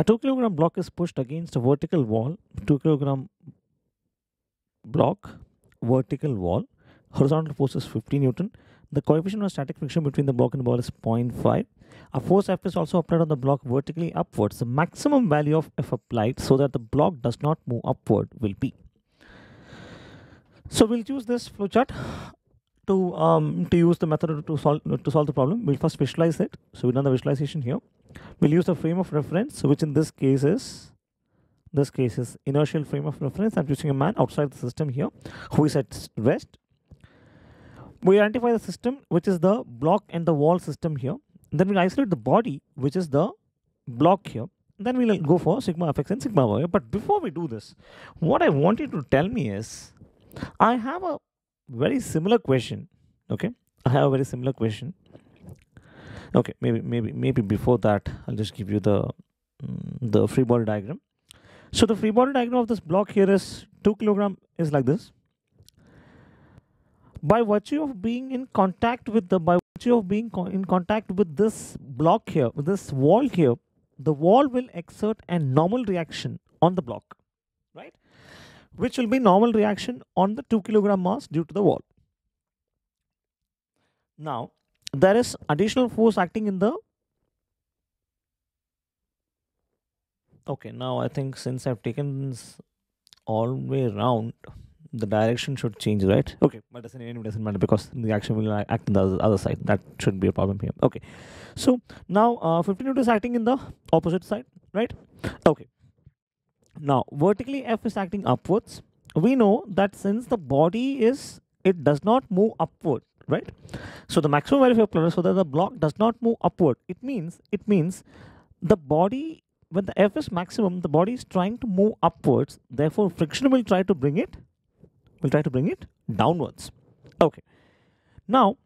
A 2 kilogram block is pushed against a vertical wall, 2 kilogram block, vertical wall, horizontal force is 50 Newton. The coefficient of static friction between the block and the ball is 0.5. A force F is also applied on the block vertically upwards. The maximum value of F applied so that the block does not move upward will be. So we'll use this flowchart to um, to use the method to solve to solve the problem. We'll first visualize it. So we've done the visualization here. We'll use the frame of reference, which in this case is this case is inertial frame of reference. I'm choosing a man outside the system here who is at rest. We identify the system, which is the block and the wall system here. Then we'll isolate the body, which is the block here. Then we'll go for sigma fx and sigma y. But before we do this, what I want you to tell me is, I have a very similar question. Okay, I have a very similar question. Okay, maybe maybe maybe before that, I'll just give you the mm, the free body diagram. So the free body diagram of this block here is two kilogram is like this. By virtue of being in contact with the by virtue of being co- in contact with this block here, with this wall here, the wall will exert a normal reaction on the block, right? Which will be normal reaction on the two kilogram mass due to the wall. Now there is additional force acting in the okay now i think since i've taken this all way around the direction should change right? Okay. But doesn't anyway doesn't matter because the action will act on the other, side. That shouldn't be a problem here. Okay. So now uh, 15 newton is acting in the opposite side right? Okay. Now vertically f is acting upwards. We know that since the body is it does not move upward right? So the maximum value of your so that the block does not move upward. It means it means the body when the f is maximum the body is trying to move upwards. Therefore friction will try to bring it will try to bring it downwards. Okay. Now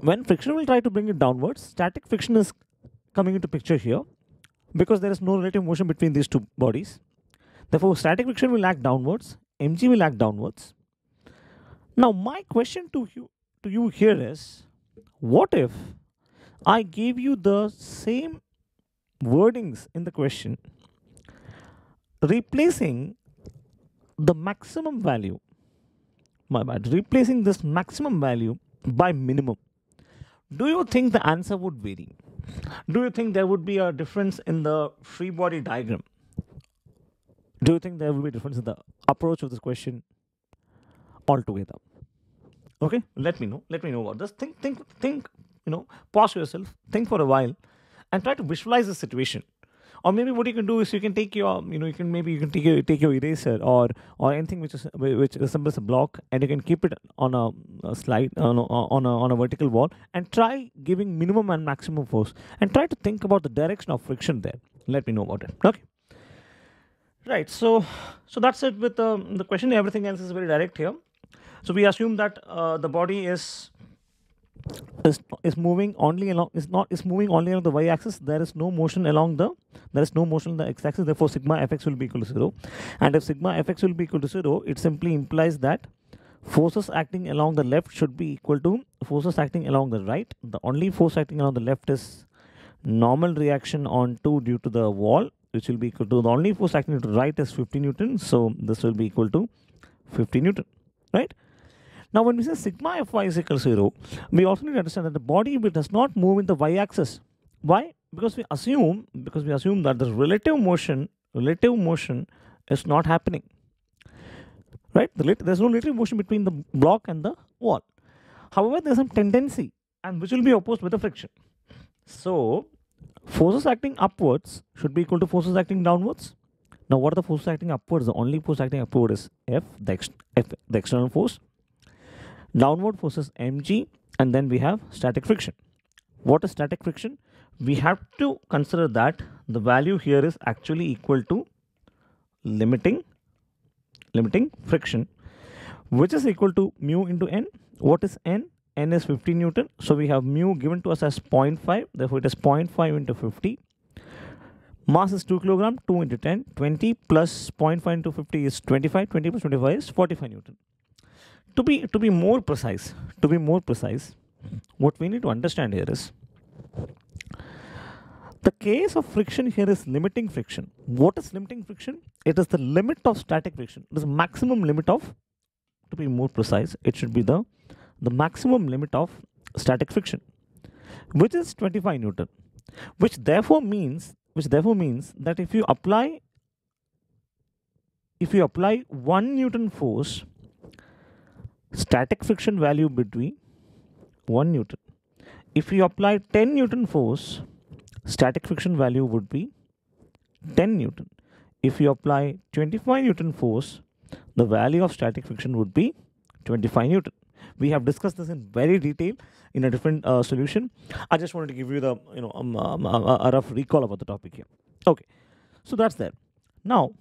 when friction will try to bring it downwards static friction is coming into picture here because there is no relative motion between these two bodies. Therefore static friction will act downwards mg will act downwards now my question to you to you here is what if i gave you the same wordings in the question replacing the maximum value my bad replacing this maximum value by minimum? Do you think the answer would vary? Do you think there would be a difference in the free body diagram? Do you think there will be a difference in the approach of this question altogether okay let me know. Let me know about this. Think think think you know pause yourself think for a while and try to visualize the situation. Or maybe what you can do is you can take your you know you can maybe you can take your take your eraser or or anything which is which resembles a block and you can keep it on a, a slide on a, on a on a vertical wall and try giving minimum and maximum force. And try to think about the direction of friction there. Let me know about it. Okay. Right so so that's it with um, the question. Everything else is very direct here so we assume that uh, the body is is is moving only along is not is moving only along the y-axis. There is no motion along the there is no motion on the x-axis. Therefore, sigma fx will be equal to zero. And if sigma fx will be equal to zero, it simply implies that forces acting along the left should be equal to forces acting along the right. The only force acting along the left is normal reaction on 2 due to the wall, which will be equal to the only force acting to the right is 50 newton. So this will be equal to 50 newton, right? Now, when we say sigma fy is equal to 0, we also need to understand that the body does not move in the y-axis. Why? Because we assume because we assume that the relative motion relative motion is not happening. Right? The there's no relative motion between the block and the wall. However, there's some tendency, and which will be opposed with the friction. So, forces acting upwards should be equal to forces acting downwards. Now, what are the forces acting upwards? The only force acting upward is F, the, ex- F, the external force downward force is mg and then we have static friction. What is static friction? We have to consider that the value here is actually equal to limiting limiting friction which is equal to mu into n. What is n? N is 50 newton. So we have mu given to us as 0.5 therefore it is 0.5 into 50 mass is 2 kilogram 2 into 10 20 plus 0.5 into 50 is 25 20 plus 25 is 45 newton to be to be more precise to be more precise what we need to understand here is the case of friction here is limiting friction. What is limiting friction? It is the limit of static friction. It is maximum limit of, to be more precise, it should be the, the maximum limit of static friction, which is 25 Newton, which therefore means, which therefore means that if you apply, if you apply one Newton force, static friction value between 1 Newton. If you apply 10 Newton force, static friction value would be 10 Newton. If you apply 25 Newton force, the value of static friction would be 25 Newton. We have discussed this in very detail in a different uh, solution. I just wanted to give you the you know um, um, a, a rough recall about the topic here. Okay, so that's there. Now,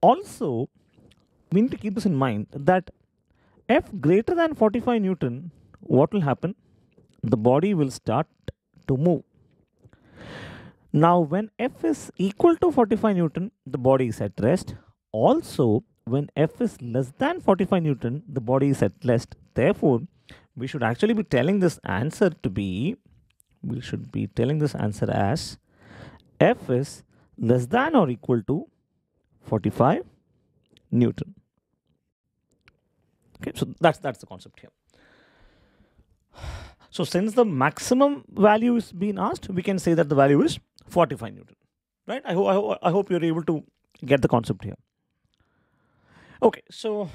also we need to keep this in mind that F greater than 45 Newton, what will happen? The body will start to move. Now, when F is equal to 45 Newton, the body is at rest. Also, when F is less than 45 Newton, the body is at rest. Therefore, we should actually be telling this answer to be, we should be telling this answer as F is less than or equal to 45 Newton. Okay, so that's that's the concept here. So since the maximum value is being asked, we can say that the value is 45 Newton, right? I, ho I, ho I hope you're able to get the concept here. Okay, so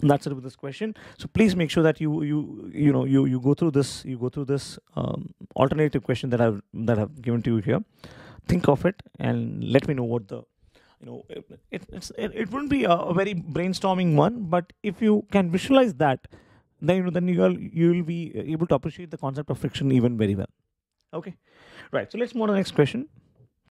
that's it with this question. So please make sure that you you you know you you go through this you go through this um, alternative question that I've that I've given to you here. Think of it and let me know what the you know it, it, it, wouldn't be a, a, very brainstorming one but if you can visualize that then you know then you'll you'll be able to appreciate the concept of friction even very well. Okay? Right so let's move on to the next question